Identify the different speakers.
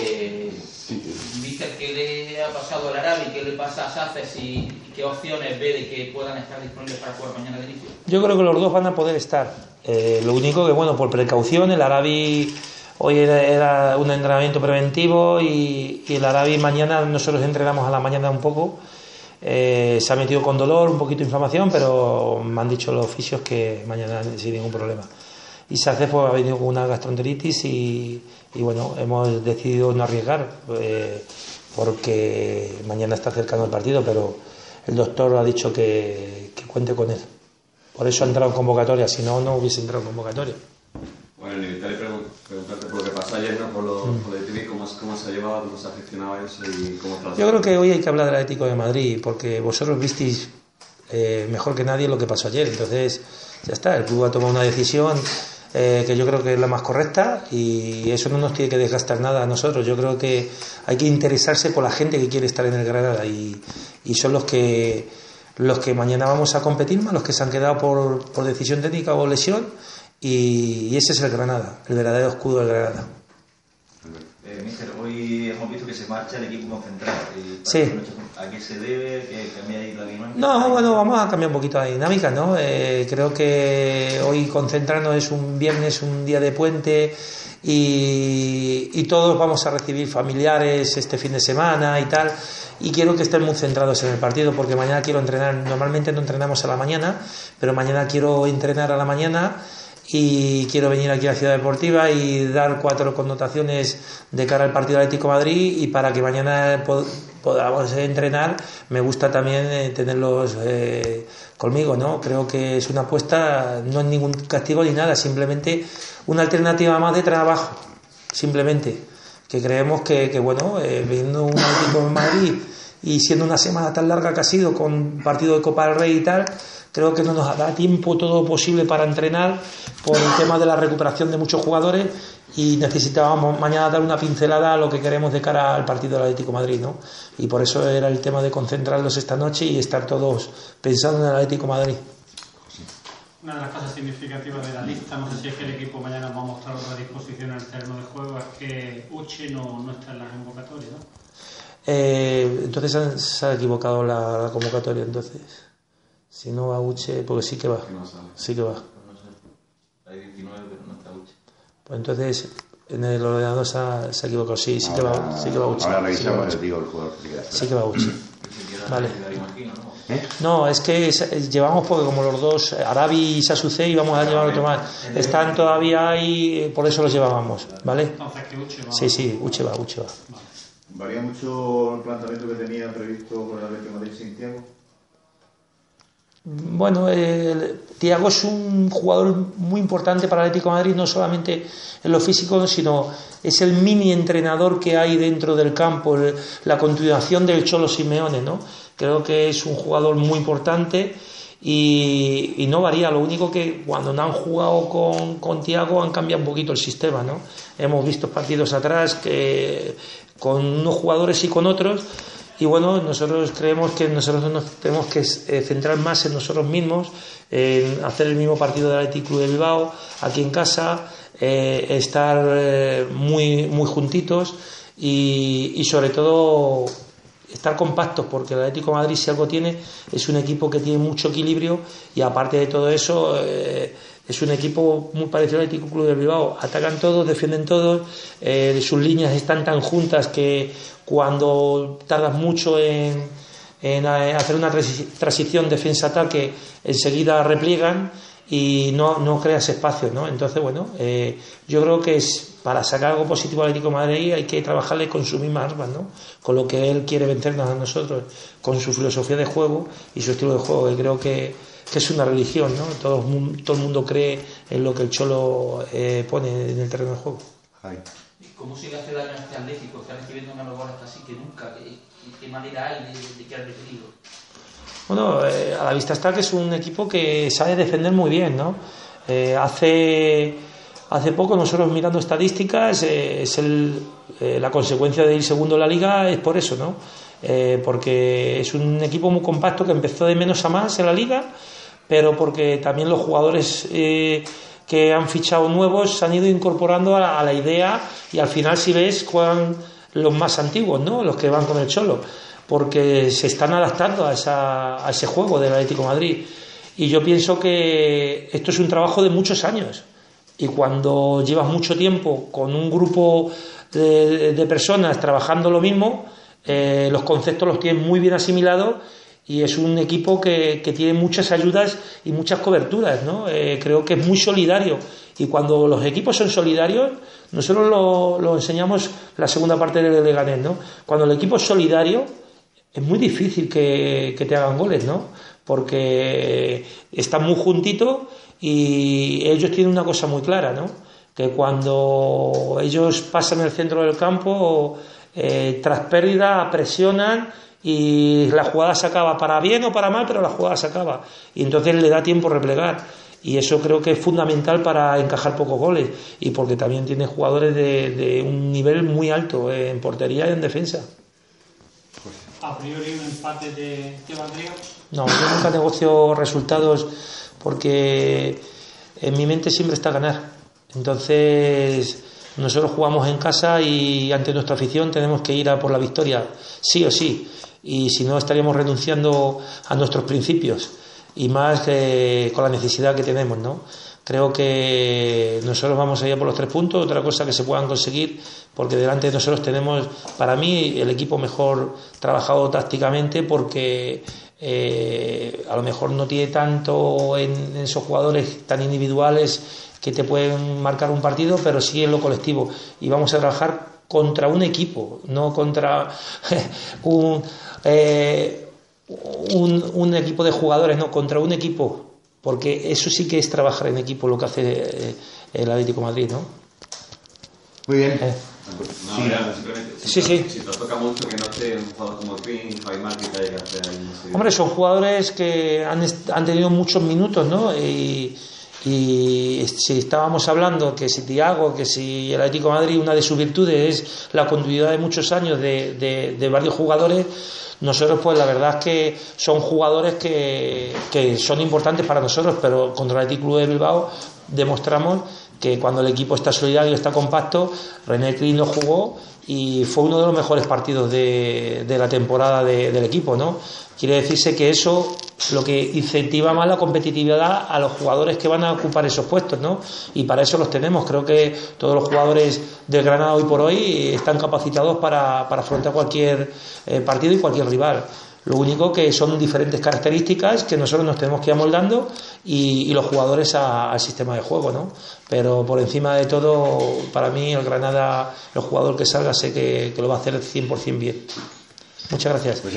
Speaker 1: Eh, ¿qué le ha pasado al Arabi? ¿Qué le pasa a Safes? ¿Y qué opciones ve de que puedan estar disponibles para jugar mañana de inicio?
Speaker 2: Yo creo que los dos van a poder estar. Eh, lo único que, bueno, por precaución, el Arabi hoy era, un entrenamiento preventivo y, el Arabi mañana nosotros entrenamos a la mañana un poco. Eh, se ha metido con dolor, un poquito de inflamación, pero me han dicho los oficios que mañana sin ningún problema. Y Safes pues, ha venido con una gastroenteritis y, y bueno, hemos decidido no arriesgar eh, porque mañana está cercano el partido, pero el doctor ha dicho que, cuente con él. Por eso ha entrado en convocatoria, si no, no hubiese entrado en convocatoria.
Speaker 3: Bueno, inevitable preguntarte por lo que pasó ayer, ¿no? por, lo, mm. de TV, ¿cómo, cómo se ha llevado, cómo se ha gestionado eso y cómo
Speaker 2: Yo creo que hoy hay que hablar del Atlético de Madrid, porque vosotros visteis eh, mejor que nadie lo que pasó ayer. Entonces, ya está, el club ha tomado una decisión eh, que yo creo que es la más correcta y eso no nos tiene que desgastar nada a nosotros. Yo creo que hay que interesarse por la gente que quiere estar en el Granada y, son los que los que mañana vamos a competir más, los que se han quedado por, por decisión técnica o lesión y, ese es el Granada, el verdadero escudo del Granada.
Speaker 4: Eh, mister, hoy hemos visto que se marcha el equipo concentrado.
Speaker 2: sí.
Speaker 4: ¿A qué se debe? ¿Que ahí la dinámica?
Speaker 2: No, bueno, vamos a cambiar un poquito la dinámica, ¿no? Eh, creo que hoy concentrarnos es un viernes, un día de puente y, y, todos vamos a recibir familiares este fin de semana y tal. Y quiero que estén muy centrados en el partido porque mañana quiero entrenar. Normalmente no entrenamos a la mañana, pero mañana quiero entrenar a la mañana y quiero venir aquí a la Ciudad Deportiva y dar cuatro connotaciones de cara al partido Atlético Madrid y para que mañana podamos entrenar me gusta también eh, tenerlos eh, conmigo, ¿no? Creo que es una apuesta, no es ningún castigo ni nada, simplemente una alternativa más de trabajo, simplemente, que creemos que, que bueno, eh, viendo un Atlético de Madrid y siendo una semana tan larga que ha sido con partido de Copa del Rey y tal, Creo que no nos da tiempo todo posible para entrenar por el tema de la recuperación de muchos jugadores y necesitábamos mañana dar una pincelada a lo que queremos de cara al partido del Atlético Madrid, ¿no? Y por eso era el tema de concentrarlos esta noche y estar todos pensando en el Atlético Madrid.
Speaker 5: Una de las cosas significativas de la lista, no sé si es que el equipo mañana va a mostrar otra disposición en el terreno de juego, es que Uche no, está en la convocatoria, ¿no?
Speaker 2: Eh, entonces se ha equivocado la convocatoria, entonces. Si no va Uche, porque sí que va. Sí que va.
Speaker 4: Hay 19, pero no está Uche.
Speaker 2: Pues entonces en el ordenador se ha, se ha equivocado. Sí, sí que va, sí que va Uche.
Speaker 6: Ahora revisamos el digo el jugador.
Speaker 2: Sí que va Uche. Vale. No, es que llevamos porque como los dos, Arabi y Sasuce, íbamos a llevar otro más. Están todavía ahí, por eso los llevábamos, ¿vale?
Speaker 5: Entonces que Uche va.
Speaker 2: Sí, sí, Uche va, Uche va.
Speaker 6: ¿Varía mucho el planteamiento que tenía previsto con el Atlético de Madrid
Speaker 2: Bueno, Tiago es un jugador muy importante para el Atlético de Madrid, no solamente en lo físico, sino es el mini entrenador que hay dentro del campo, la continuación del Cholo Simeone, ¿no? Creo que es un jugador muy importante y, no varía. Lo único que cuando no han jugado con, con Tiago han cambiado un poquito el sistema, ¿no? Hemos visto partidos atrás que con unos jugadores y con otros y bueno, nosotros creemos que nosotros nos tenemos que eh, centrar más en nosotros mismos, en hacer el mismo partido del Athletic de Bilbao, aquí en casa, eh, estar eh, muy, muy juntitos y, sobre todo estar compactos, porque el Atlético Madrid, si algo tiene, es un equipo que tiene mucho equilibrio y aparte de todo eso, es un equipo muy parecido al Atlético Club de Bilbao. Atacan todos, defienden todos, sus líneas están tan juntas que cuando tardas mucho en, en hacer una transición defensa-ataque, enseguida repliegan y no, creas espacio, ¿no? Entonces, bueno, eh, yo creo que es para sacar algo positivo al Atlético Madrid hay que trabajarle con su misma armas, ¿no? Con lo que él quiere vencernos a nosotros, con su filosofía de juego y su estilo de juego, y creo que, que es una religión, ¿no? Todo, todo el mundo cree en lo que el Cholo eh, pone en el terreno de juego.
Speaker 1: ¿Cómo se le hace daño a este Atlético? Está recibiendo menos goles así que nunca. ¿Qué, qué manera hay de, de que ha recibido?
Speaker 2: Bueno, eh, a la vista está que es un equipo que sabe defender muy bien, ¿no? Eh, hace, hace poco, nosotros mirando estadísticas, eh, es el, eh, la consecuencia de ir segundo en la liga es por eso, ¿no? Eh, porque es un equipo muy compacto que empezó de menos a más en la liga, pero porque también los jugadores que han fichado nuevos se han ido incorporando a, la idea y al final si ves juegan los más antiguos, ¿no? Los que van con el Cholo, porque se están adaptando a, ese juego del Atlético Madrid. Y yo pienso que esto es un trabajo de muchos años. Y cuando llevas mucho tiempo con un grupo de, personas trabajando lo mismo, eh, los conceptos los tienen muy bien asimilados y es un equipo que, tiene muchas ayudas y muchas coberturas, ¿no? Eh, creo que es muy solidario y cuando los equipos son solidarios, nosotros lo, enseñamos la segunda parte del Leganés, ¿no? Cuando el equipo es solidario, es muy difícil que, te hagan goles, ¿no? Porque están muy juntitos y ellos tienen una cosa muy clara, ¿no? Que cuando ellos pasan el centro del campo, eh, tras pérdida, presionan y la jugada se acaba para bien o para mal, pero la jugada se acaba. Y entonces le da tiempo replegar. Y eso creo que es fundamental para encajar pocos goles y porque también tiene jugadores de, un nivel muy alto en portería y en defensa.
Speaker 5: ¿A priori un empate de, valdría?
Speaker 2: No, yo nunca negocio resultados porque en mi mente siempre está ganar. Entonces, nosotros jugamos en casa y ante nuestra afición tenemos que ir a por la victoria, sí o sí y si no estaríamos renunciando a nuestros principios y más con la necesidad que tenemos, ¿no? Creo que nosotros vamos allá por los tres puntos, otra cosa que se puedan conseguir, porque delante de nosotros tenemos, para mí, el equipo mejor trabajado tácticamente, porque eh, a lo mejor no tiene tanto en, esos jugadores tan individuales que te pueden marcar un partido, pero sí en lo colectivo. Y vamos a trabajar contra un equipo, no contra un, eh, un, equipo de jugadores, no, contra un equipo, porque eso sí que es trabajar en equipo lo que hace eh, el Atlético Madrid, ¿no?
Speaker 6: Muy bien.
Speaker 2: Eh.
Speaker 3: sí, sí, Si te toca mucho que no esté un jugador como que te haya que hacer ahí.
Speaker 2: Hombre, son jugadores que han, han tenido muchos minutos, ¿no? Y, y si estábamos hablando que si Tiago, que si el Atlético de Madrid, una de sus virtudes es la continuidad de muchos años de, de, varios jugadores, nosotros pues la verdad es que son jugadores que, que son importantes para nosotros, pero contra el Atlético de Bilbao demostramos que cuando el equipo está solidario, está compacto, René Cris lo jugó y fue uno de los mejores partidos de, de la temporada del equipo, ¿no? Quiere decirse que eso lo que incentiva más la competitividad a los jugadores que van a ocupar esos puestos, ¿no? Y para eso los tenemos. Creo que todos los jugadores del Granada hoy por hoy están capacitados para, afrontar cualquier eh, partido y cualquier rival. Lo único que son diferentes características que nosotros nos tenemos que ir amoldando y, los jugadores al sistema de juego, ¿no? Pero por encima de todo, para mí el Granada, el jugador que salga, sé que, lo va a hacer 100% bien. Muchas gracias.
Speaker 6: Pues